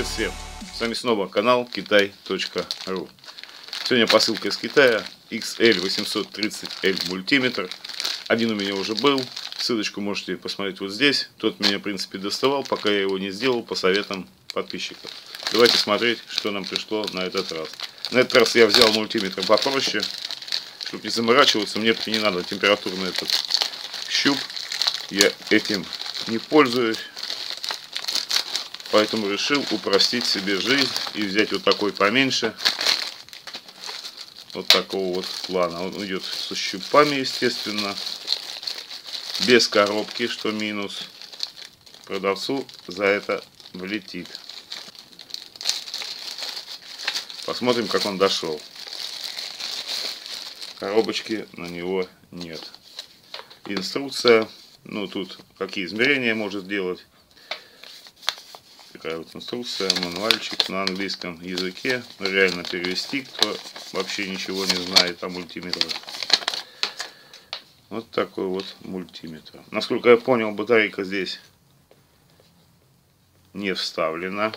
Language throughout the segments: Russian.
Привет всем! С вами снова канал Китай.ру Сегодня посылка из Китая XL830L мультиметр. Один у меня уже был. Ссылочку можете посмотреть вот здесь. Тот меня, в принципе, доставал, пока я его не сделал по советам подписчиков. Давайте смотреть, что нам пришло на этот раз. На этот раз я взял мультиметр попроще. Чтобы не заморачиваться, мне не надо температурный этот щуп. Я этим не пользуюсь. Поэтому решил упростить себе жизнь и взять вот такой поменьше. Вот такого вот плана. Он идет со щупами, естественно. Без коробки, что минус. Продавцу за это влетит. Посмотрим, как он дошел. Коробочки на него нет. Инструкция. Ну, тут какие измерения может делать такая вот инструкция, мануальчик на английском языке. Реально перевести, кто вообще ничего не знает о мультиметрах. Вот такой вот мультиметр. Насколько я понял, батарейка здесь не вставлена.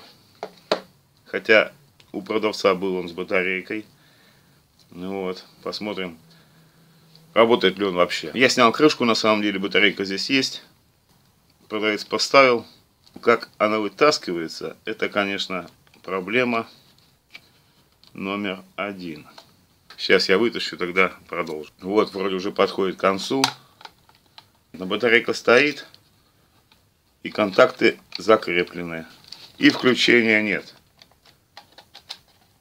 Хотя у продавца был он с батарейкой. Ну вот, посмотрим, работает ли он вообще. Я снял крышку, на самом деле батарейка здесь есть. Продавец поставил. Как она вытаскивается, это, конечно, проблема номер один. Сейчас я вытащу, тогда продолжу. Вот, вроде уже подходит к концу. Но батарейка стоит, и контакты закреплены. И включения нет.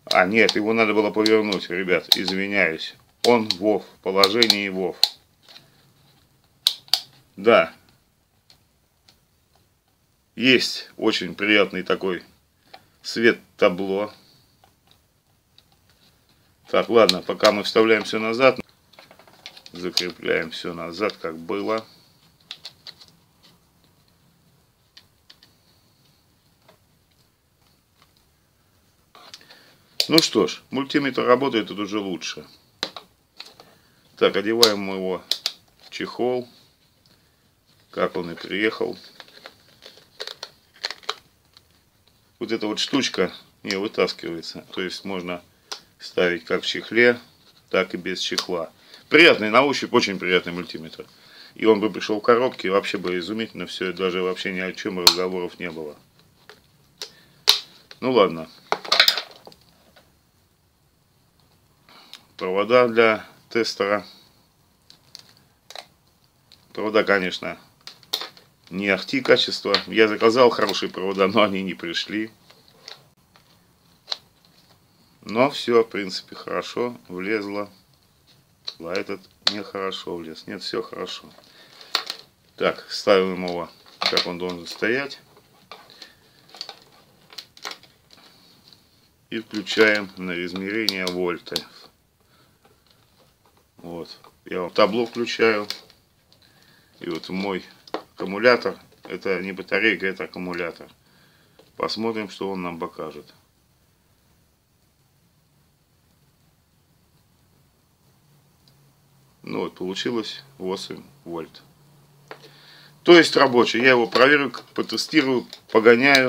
А, нет, его надо было повернуть, ребят, извиняюсь. Он ВОВ, положение ВОВ. Да, есть очень приятный такой свет табло. Так, ладно, пока мы вставляем все назад, закрепляем все назад, как было. Ну что ж, мультиметр работает тут уже лучше. Так, одеваем его в чехол, как он и приехал. Вот эта вот штучка не вытаскивается. То есть можно ставить как в чехле, так и без чехла. Приятный на ощупь, очень приятный мультиметр. И он бы пришел в коробке, вообще бы изумительно все, даже вообще ни о чем разговоров не было. Ну ладно. Провода для тестера. Провода, конечно, не ахти качество. Я заказал хорошие провода, но они не пришли. Но все, в принципе, хорошо влезло. А этот нехорошо влез. Нет, все хорошо. Так, ставим его, как он должен стоять. И включаем на измерение вольта. Вот. Я вот табло включаю. И вот мой аккумулятор. Это не батарейка, это аккумулятор. Посмотрим, что он нам покажет. Ну вот, получилось 8 вольт. То есть рабочий. Я его проверю, потестирую, погоняю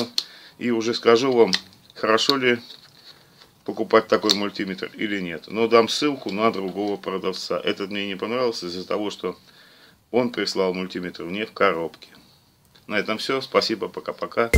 и уже скажу вам, хорошо ли покупать такой мультиметр или нет. Но дам ссылку на другого продавца. Этот мне не понравился из-за того, что он прислал мультиметр не в коробке. На этом все. Спасибо. Пока-пока.